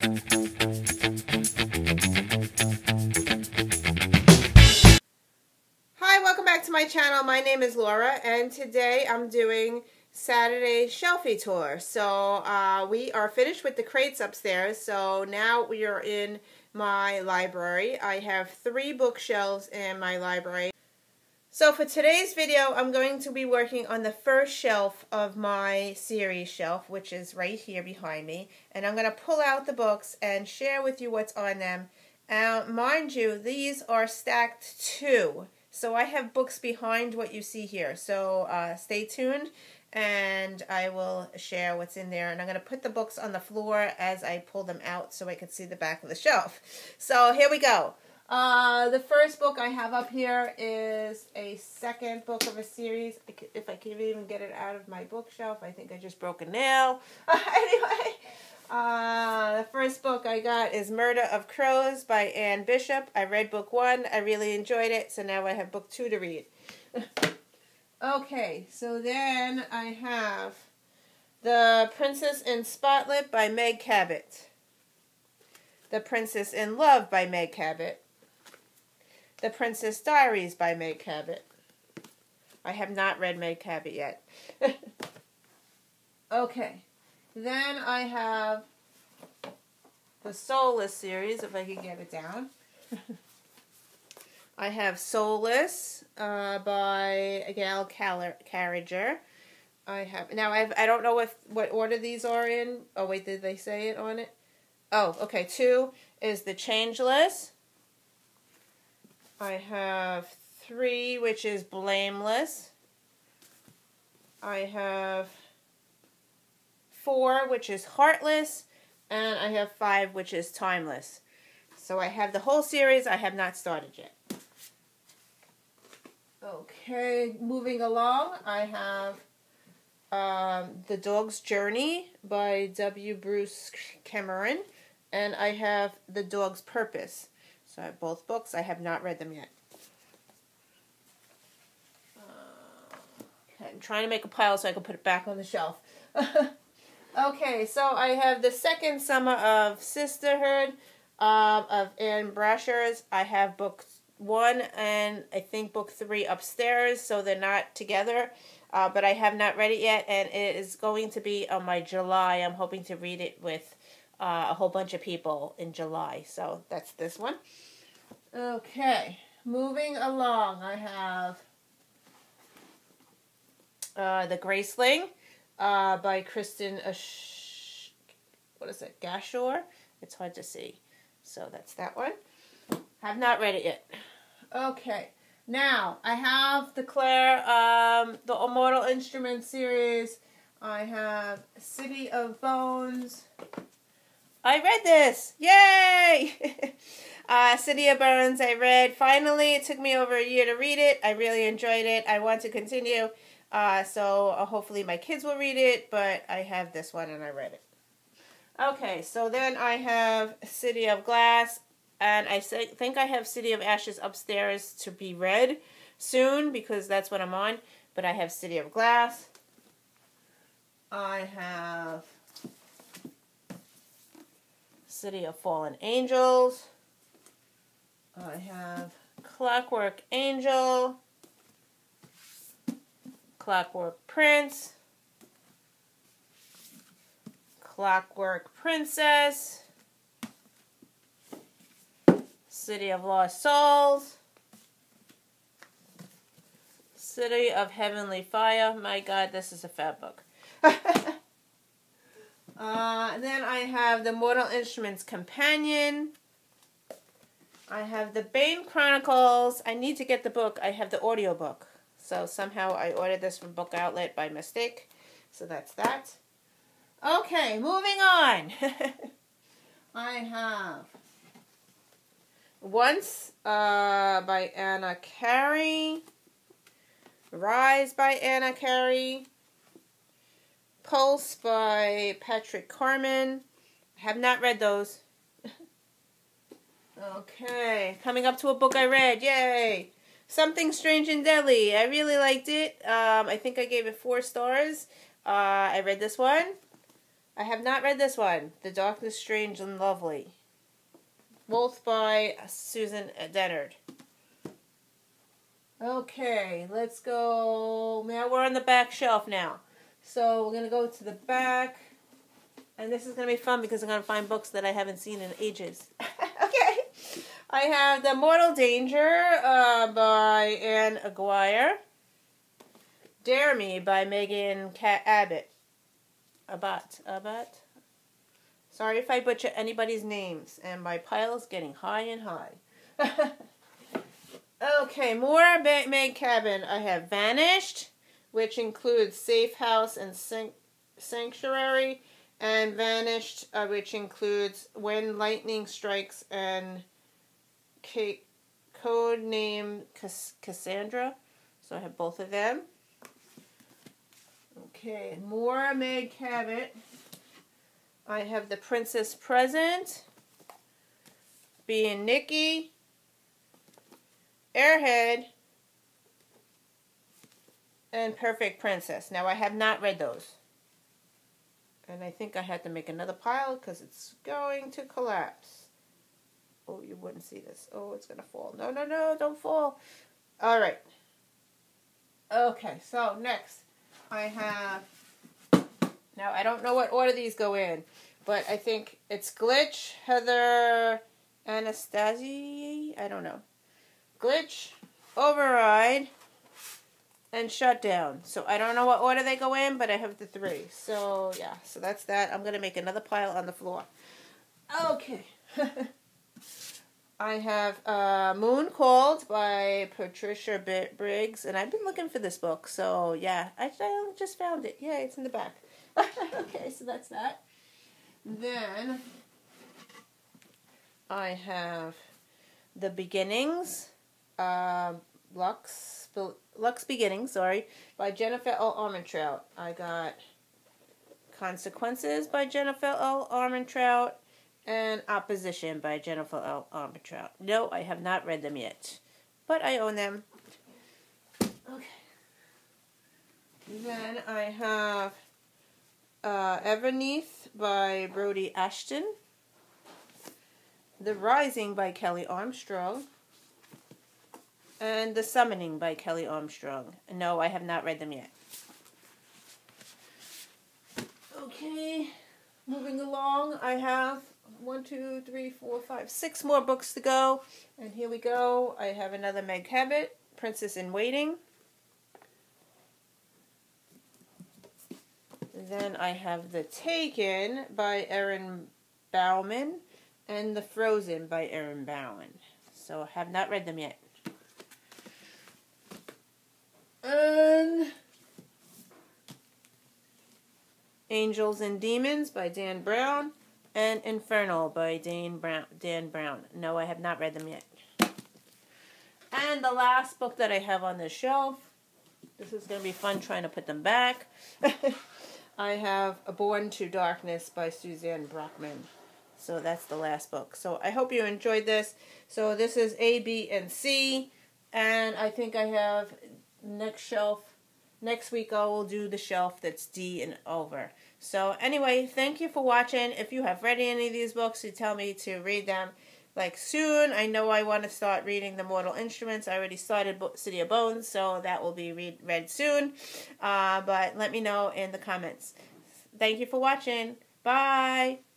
Hi, welcome back to my channel. My name is Laura and today I'm doing Saturday Shelfie Tour. So uh, we are finished with the crates upstairs. So now we are in my library. I have three bookshelves in my library. So for today's video, I'm going to be working on the first shelf of my series shelf, which is right here behind me. And I'm going to pull out the books and share with you what's on them. Uh, mind you, these are stacked too. So I have books behind what you see here. So uh, stay tuned and I will share what's in there. And I'm going to put the books on the floor as I pull them out so I can see the back of the shelf. So here we go. Uh, the first book I have up here is a second book of a series. If I can even get it out of my bookshelf, I think I just broke a nail. anyway, uh, the first book I got is Murder of Crows by Anne Bishop. I read book one. I really enjoyed it, so now I have book two to read. okay, so then I have The Princess in Spotlight by Meg Cabot. The Princess in Love by Meg Cabot. The Princess Diaries by Meg Cabot. I have not read Meg Cabot yet. okay. Then I have the Soulless series, if I can get it down. I have Soulless uh, by Gail Carriger. I have now. I've I don't know if what order these are in. Oh wait, did they say it on it? Oh, okay. Two is the Changeless. I have three, which is Blameless. I have four, which is Heartless. And I have five, which is Timeless. So I have the whole series. I have not started yet. Okay, moving along, I have um, The Dog's Journey by W. Bruce Cameron. And I have The Dog's Purpose. So I have both books. I have not read them yet. Uh, I'm trying to make a pile so I can put it back on the shelf. okay, so I have the second summer of Sisterhood um, of Ann Brashares. I have book one and I think book three upstairs, so they're not together. Uh, but I have not read it yet, and it is going to be on my July. I'm hoping to read it with uh, a whole bunch of people in July. So that's this one. Okay, moving along, I have uh, The Graceling uh, by Kristin Ash- what is it, Gashore? It's hard to see. So that's that one. Have not read it yet. Okay. Now, I have the Clare, um, the Immortal Instrument series. I have City of Bones. I read this! Yay! uh, City of Bones, I read. Finally, it took me over a year to read it. I really enjoyed it. I want to continue. Uh, so uh, hopefully my kids will read it, but I have this one and I read it. Okay, so then I have City of Glass, and I think I have City of Ashes upstairs to be read soon because that's what I'm on. But I have City of Glass. I have City of Fallen Angels. I have Clockwork Angel. Clockwork Prince. Clockwork Princess. City of Lost Souls. City of Heavenly Fire. My god, this is a fat book. Uh, then I have the Mortal Instruments Companion. I have the Bane Chronicles. I need to get the book. I have the audiobook. So somehow I ordered this from Book Outlet by mistake. So that's that. Okay, moving on. I have Once uh, by Anna Carey. Rise by Anna Carey. Pulse by Patrick Carman. I have not read those. Okay, coming up to a book I read. Yay! Something Strange and Deadly. I really liked it. Um, I think I gave it four stars. Uh, I read this one. I have not read this one, The Darkness Strange and Lovely. Both by Susan Dennard. Okay, let's go. Now we're on the back shelf now. So we're going to go to the back. And this is going to be fun because I'm going to find books that I haven't seen in ages. I have The Mortal Danger uh, by Ann Aguirre. Dare Me by Megan Cat Abbott. Abbott. Abbott. Sorry if I butcher anybody's names. And my pile is getting high and high. okay, more Meg Cabot. I have Vanished, which includes Safe House and Sanctuary. And Vanished, uh, which includes When Lightning Strikes and Code Name Cass- Cassandra. So I have both of them. Okay, more Meg Cabot. I have the Princess Present, being Nikki, Airhead, and Perfect Princess. Now, I have not read those. And I think I had to make another pile because it's going to collapse. Oh, you wouldn't see this. Oh, it's going to fall. No, no, no, don't fall. All right. Okay, so next I have now, I don't know what order these go in, but I think it's Glitch, Heather, Anastasi, I don't know. Glitch, Override, and Shutdown. So I don't know what order they go in, but I have the three. So yeah, so that's that. I'm going to make another pile on the floor. Okay. I have uh, Moon Called by Patricia Briggs, and I've been looking for this book. So yeah, I just found it. Yeah, it's in the back. okay, so that's that. Then I have The Beginnings, uh, Lux, Lux Beginnings, sorry, by Jennifer L. Armentrout. I got Consequences by Jennifer L. Armentrout and Opposition by Jennifer L. Armentrout. No, I have not read them yet, but I own them. Okay. Then I have uh, Everneath by Brodi Ashton. The Rising by Kelley Armstrong. And The Summoning by Kelley Armstrong. No, I have not read them yet. Okay, moving along, I have one, two, three, four, five, six more books to go. And here we go. I have another Meg Cabot, Princess in Waiting. Then I have The Taken by Erin Bowman and The Frozen by Erin Bowman. So I have not read them yet. And Angels and Demons by Dan Brown and Inferno by Dan Brown. Dan Brown. No, I have not read them yet. And the last book that I have on the shelf. This is going to be fun trying to put them back. I have A Born to Darkness by Suzanne Brockmann. So that's the last book. So I hope you enjoyed this. So this is A, B, and C. And I think I have next shelf. Next week I will do the shelf that's D and over. So anyway, thank you for watching. If you have read any of these books, you tell me to read them like soon. I know I want to start reading the Mortal Instruments. I already started City of Bones, so that will be read, read soon. Uh, but let me know in the comments. Thank you for watching. Bye.